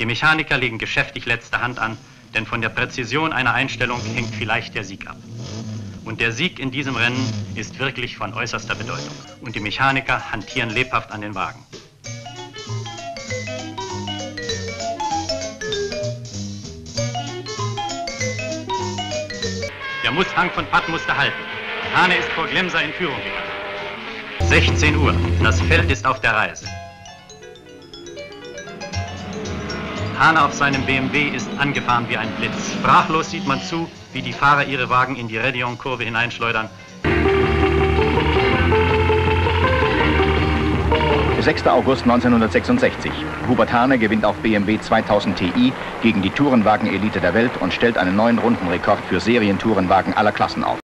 Die Mechaniker legen geschäftig letzte Hand an, denn von der Präzision einer Einstellung hängt vielleicht der Sieg ab. Und der Sieg in diesem Rennen ist wirklich von äußerster Bedeutung. Und die Mechaniker hantieren lebhaft an den Wagen. Der Mustang von Patt musste halten. Hane ist vor Glemser in Führung gegangen. 16 Uhr. Das Feld ist auf der Reise. Hane auf seinem BMW ist angefahren wie ein Blitz. Sprachlos sieht man zu, wie die Fahrer ihre Wagen in die Redion-Kurve hineinschleudern. 6. August 1966. Hubert Hane gewinnt auf BMW 2000 Ti gegen die Tourenwagen-Elite der Welt und stellt einen neuen Rundenrekord für Serientourenwagen aller Klassen auf.